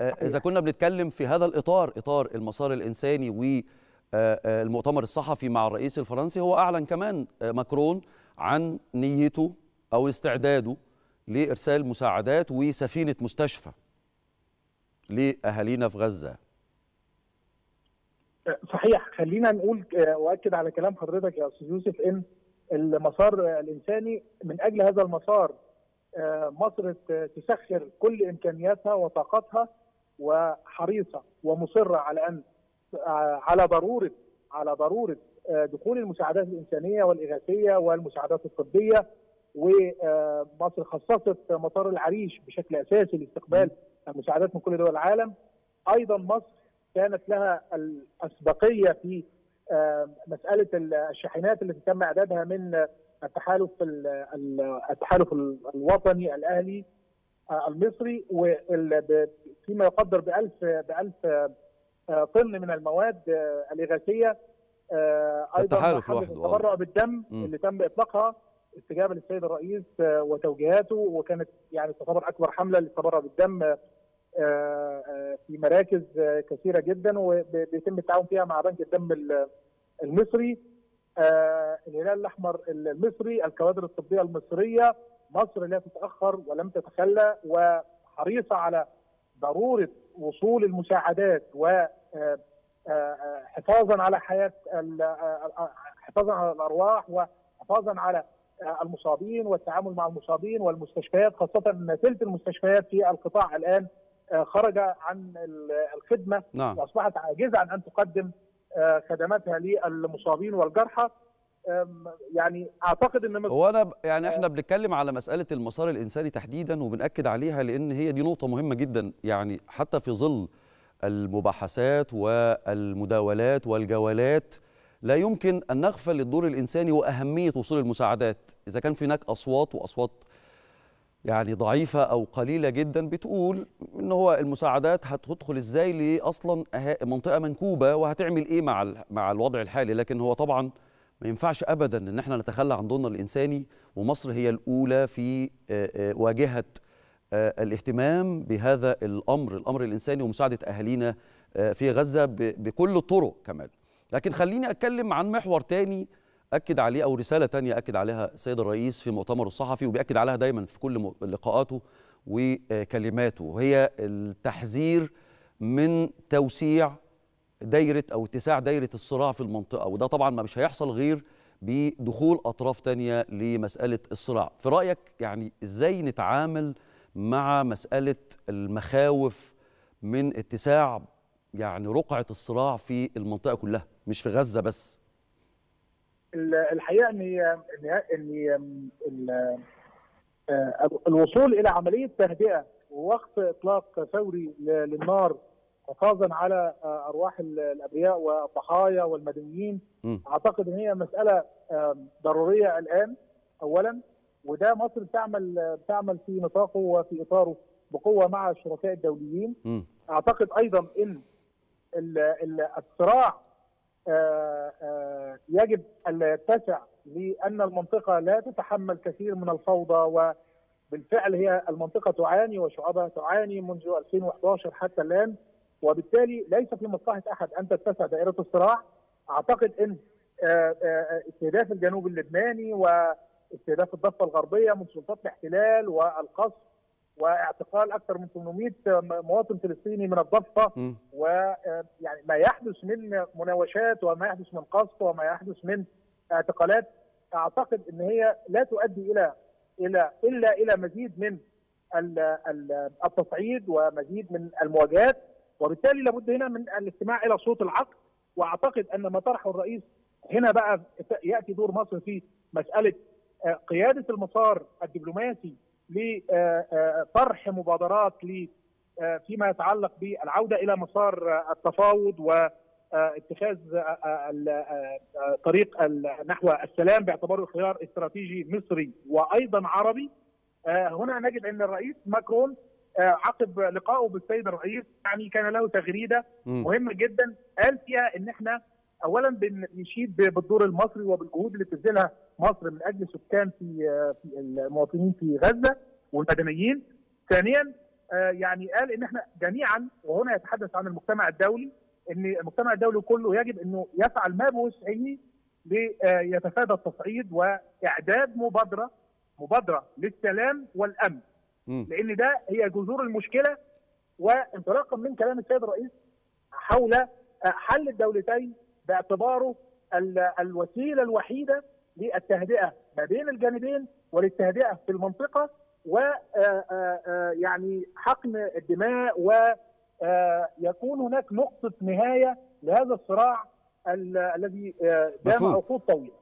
إذا كنا بنتكلم في هذا الإطار إطار المسار الإنساني والمؤتمر الصحفي مع الرئيس الفرنسي هو أعلن كمان ماكرون عن نيته أو استعداده لإرسال مساعدات وسفينة مستشفى لأهالينا في غزة. صحيح. خلينا نقول وأكد على كلام حضرتك يا أستاذ يوسف إن المسار الإنساني من أجل هذا المسار مصر تسخر كل إمكانياتها وطاقتها وحريصة ومصرة على أن على ضرورة على ضرورة دخول المساعدات الإنسانية والإغاثية والمساعدات الطبية ومصر خصصت مطار العريش بشكل أساسي لاستقبال المساعدات من كل دول العالم. أيضا مصر كانت لها الأسبقية في مسألة الشاحنات التي تم إعدادها من التحالف التحالف الوطني الأهلي المصري فيما يقدر ب 1000 ب 1000 طن من المواد الإغاثية أيضا التبرع بالدم م. اللي تم إطلاقها استجابة للسيد الرئيس وتوجيهاته وكانت يعني تعتبر أكبر حملة للتبرع بالدم في مراكز كثيرة جدا وبيتم التعاون فيها مع بنك الدم المصري الهلال الأحمر المصري الكوادر الطبية المصرية مصر لا تتأخر ولم تتخلى وحريصة على ضرورة وصول المساعدات و حفاظا على حياة حفاظا على الأرواح وحفاظا على المصابين والتعامل مع المصابين والمستشفيات خاصة ان ثلث المستشفيات في القطاع الآن خرج عن الخدمة نعم. وأصبحت عاجزه عن أن تقدم خدماتها للمصابين والجرحى يعني أعتقد إن هو أنا يعني إحنا بنتكلم على مسألة المسار الإنساني تحديدا وبنأكد عليها لأن هي دي نقطة مهمة جدا. يعني حتى في ظل المباحثات والمداولات والجولات لا يمكن أن نغفل للدور الإنساني وأهمية وصول المساعدات. إذا كان في هناك أصوات وأصوات يعني ضعيفة أو قليلة جدا بتقول إن هو المساعدات هتدخل إزاي لأصلا منطقة منكوبة وهتعمل إيه مع مع الوضع الحالي. لكن هو طبعا ما ينفعش أبدا إن إحنا نتخلى عن دورنا الإنساني ومصر هي الأولى في واجهة الاهتمام بهذا الأمر الأمر الإنساني ومساعدة أهالينا في غزة بكل الطرق كمان. لكن خليني أتكلم عن محور تاني أكد عليه أو رسالة تانية أكد عليها السيد الرئيس في مؤتمره الصحفي وبيأكد عليها دايما في كل لقاءاته وكلماته وهي التحذير من توسيع دايرة أو اتساع دايرة الصراع في المنطقة وده طبعا ما مش هيحصل غير بدخول أطراف تانية لمسألة الصراع. في رأيك يعني إزاي نتعامل مع مسألة المخاوف من اتساع يعني رقعة الصراع في المنطقة كلها مش في غزة بس؟ الحقيقة إن إن الوصول إلى عملية تهدئة ووقف إطلاق فوري للنار حفاظا على أرواح الأبرياء والضحايا والمدنيين. م. أعتقد إن هي مسألة ضرورية الآن اولا. وده مصر بتعمل بتعمل في نطاقه وفي إطاره بقوة مع الشركاء الدوليين. م. أعتقد أيضا إن الصراع يجب أن يتسع لأن المنطقة لا تتحمل كثير من الفوضى. وبالفعل هي المنطقة تعاني وشعوبها تعاني منذ 2011 حتى الآن. وبالتالي ليس في مصلحة أحد أن تتسع دائرة الصراع. أعتقد أن استهداف الجنوب اللبناني واستهداف الضفة الغربية من سلطات الاحتلال والقصف واعتقال أكثر من 800 مواطن فلسطيني من الضفة ويعني ما يحدث من مناوشات وما يحدث من قصف وما يحدث من اعتقالات. أعتقد إن هي لا تؤدي إلى إلى إلا إلى مزيد من التصعيد ومزيد من المواجهات. وبالتالي لابد هنا من الاستماع إلى صوت العقل وأعتقد أن ما طرحه الرئيس هنا بقى يأتي دور مصر في مسألة قيادة المسار الدبلوماسي لطرح مبادرات فيما يتعلق بالعودة إلى مسار التفاوض واتخاذ طريق نحو السلام باعتباره خيار استراتيجي مصري وأيضا عربي. هنا نجد أن الرئيس ماكرون عقب لقائه بالسيد الرئيس يعني كان له تغريدة مهمة جدا قال فيها إن إحنا اولا بنشيد بالدور المصري وبالجهود اللي بتبذلها مصر من أجل سكان في في المواطنين في غزة والمدنيين. ثانيا يعني قال إن إحنا جميعا وهنا يتحدث عن المجتمع الدولي إن المجتمع الدولي كله يجب إنه يفعل ما بوسعه ليتفادى التصعيد وإعداد مبادرة مبادرة للسلام والأمن. لأن ده هي جذور المشكلة وانطلاقا من كلام السيد الرئيس حول حل الدولتين باعتباره ال- الوسيله الوحيده للتهدئه ما بين الجانبين وللتهدئه في المنطقة و آه، آه، آه، يعني حقن الدماء ويكون هناك نقطه نهايه لهذا الصراع ال- الذي آه، دام. عقود طويلة